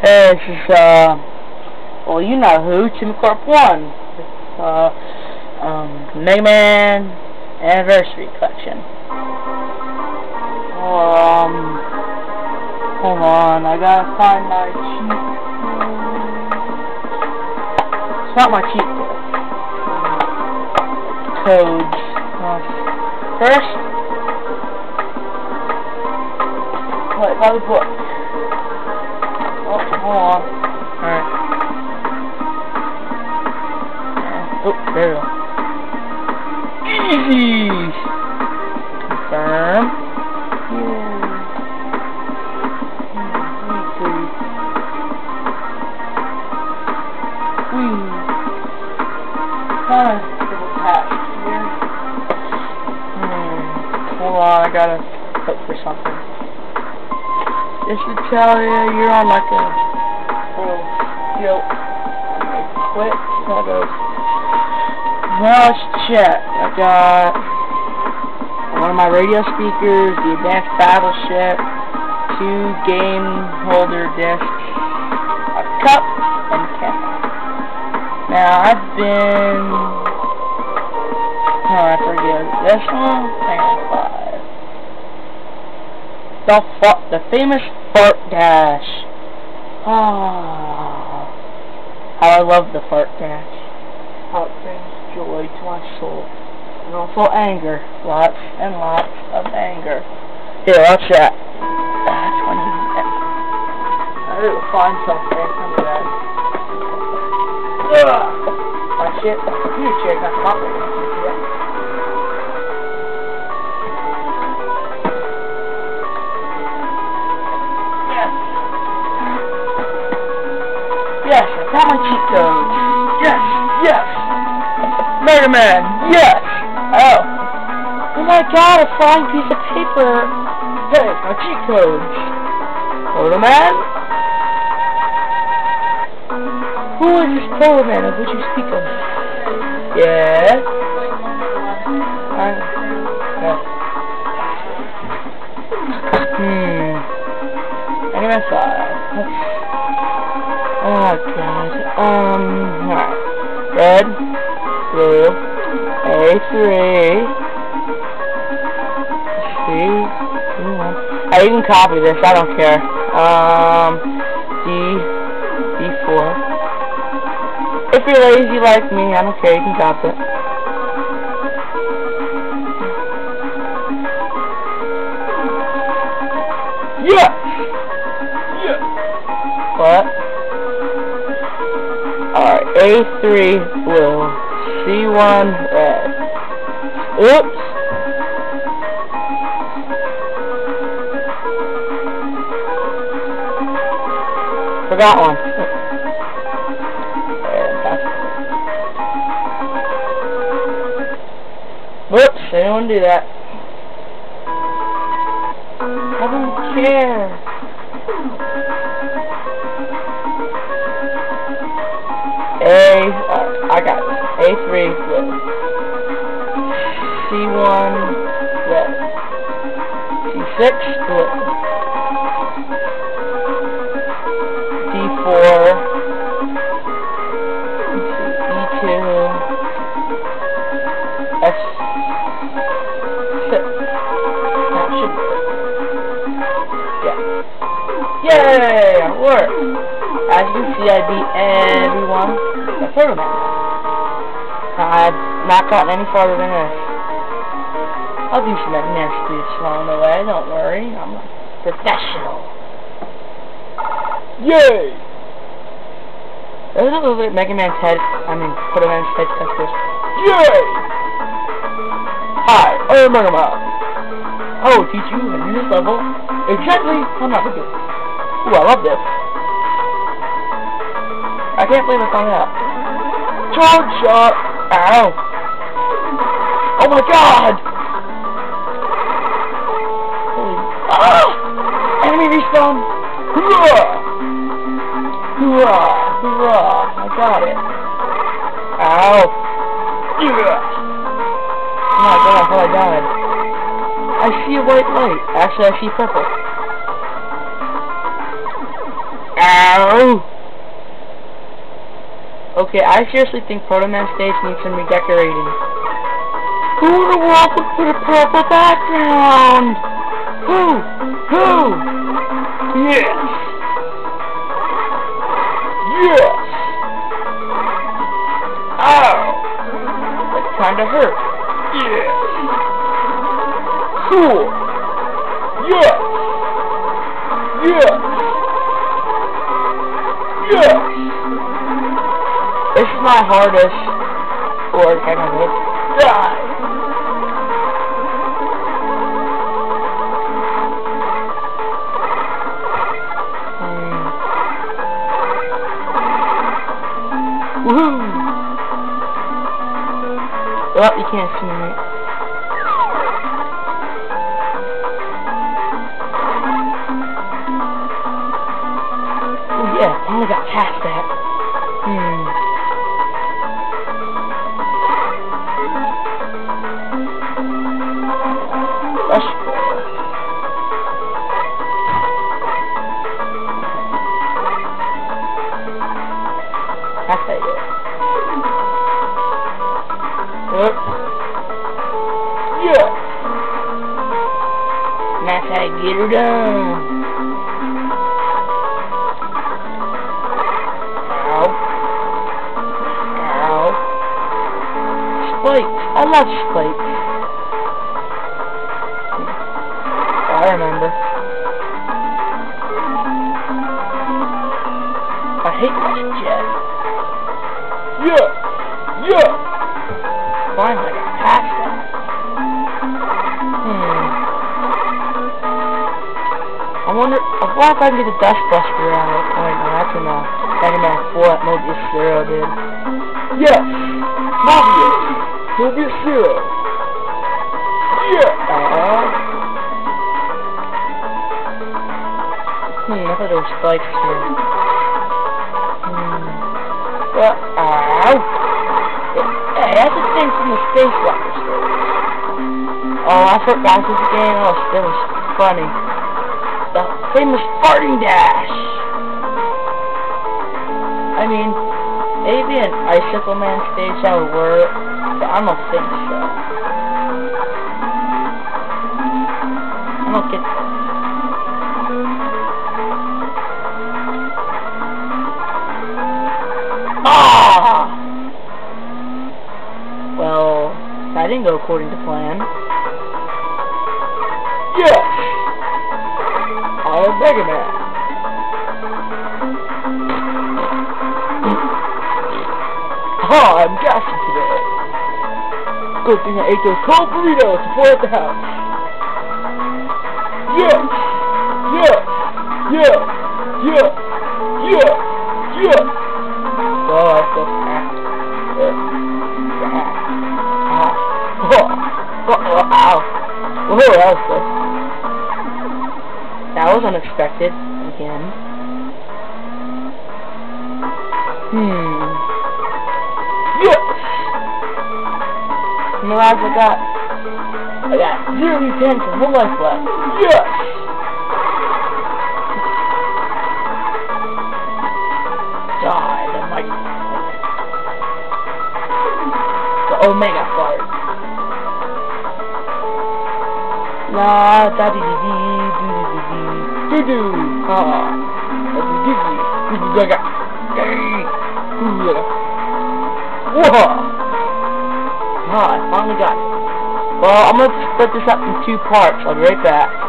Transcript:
Hey, this is, uh, well, you know who, Tim Corp 1. Uh, um, Mega Man Anniversary Collection. Um, hold on, I gotta find my cheat It's not my cheat code. Codes. Uh, first, wait, by the book. On. Alright. Oh, there we go. Easy! Confirm. Here. Hmm. Hold on, I gotta look for something. This should tell you you're on like a Quit. That goes. Now let's check. I got one of my radio speakers, the Advanced Battleship, two game holder discs, a cup, and a camera. Now I've been. Oh, I forget. This one? Hang on, five. The, the famous Fart Dash. Ah, how I love the Fart Dash. How it brings joy to my soul. And also anger. Lots and lots of anger. Here, watch that. That's when you... I need to find something that. Ugh! My shit. You check that out. Yes, I my cheat code. Yes, yes. Mega Man, yes. Oh. Oh my god, a flying piece of paper. Hey, my cheat codes. Photo Man? Who is this Photo Man of which you speak of? Yes. I, uh, hmm. Anyway, five. Oh god. Um, alright. Red, blue, A3, C, I can copy this, I don't care. Um, D, D4. If you're lazy like me, I don't care, you can copy it. Yeah! Yeah! What? Alright, A3 will C1 red. Uh, oops! Forgot one. Uh, Whoops, I didn't want to do that. I don't care. I got it. A3 blue. C1 red. C6 blue. D4. E2. S6. That should work. Yeah. Yay! It worked! As you can see, I beat everyone the. I've not gotten any farther than this. I'll do some nasties along the way, don't worry. I'm a professional. Yay! There's a little bit Mega Man's head, I mean, put Turtle Man's head like this. Yay! Hi, I'm Mega Man. I will teach you in this level exactly how not to do. It. Ooh, I love this. I can't believe I found out. Charge shot! Ow! Oh my god! Ah! Enemy respawn! Hoorah! Hoorah! Hoorah! I got it. Ow! Yeah! Oh my god, I thought I died. I see a white light. Actually, I see purple. Ow! Okay, I seriously think Proto Man stage needs some redecorating. Who have walked with a purple background? Who? Who? Yes! Yes! Ow! That kinda hurt. Yes! Cool! Yes! Yes! Yes! This is my hardest or kind of. Die! Woohoo! Well, you can't see me. Love spikes. I remember. I hate this jet. Yeah! Yeah! Finally, I past that. Hmm. I wonder, I wonder if I can get the Dust Buster out. Oh, wait, no, that's in uh, Mega Man 4 that Mobius Zero did. Yes! Mobius! Mobius Zero! Yeah! Uh, hmm, I thought there were spikes here. Hmm. Well, ow! Hey, that's a thing from the Space story. Oh, I forgot this game. Oh, that was funny. The famous farting dash. I mean, maybe an Icicle Man stage that would work, but I don't think so. I don't get. Ah! Well, that didn't go according to plan. Yes! I'm Mega Man. Ha! I'm gassy thing I ate those cold burritos before at the house. Yes! Yes! Yes! Yes! Yes! Yes! Oh, feel fat. Oh, oh, ow. Whoa, that was good. That was unexpected. Again. Hmm. Mirage, I got... I got zero U-10 and one life left. Yes! Die, the mighty. The Omega Fart. La da dee dee dee doo doo doo doo doo ha da dee dee doo doo gaga gay doo gaga whoa ha I finally got it. Well, I'm gonna split this up in two parts. I'll be right back.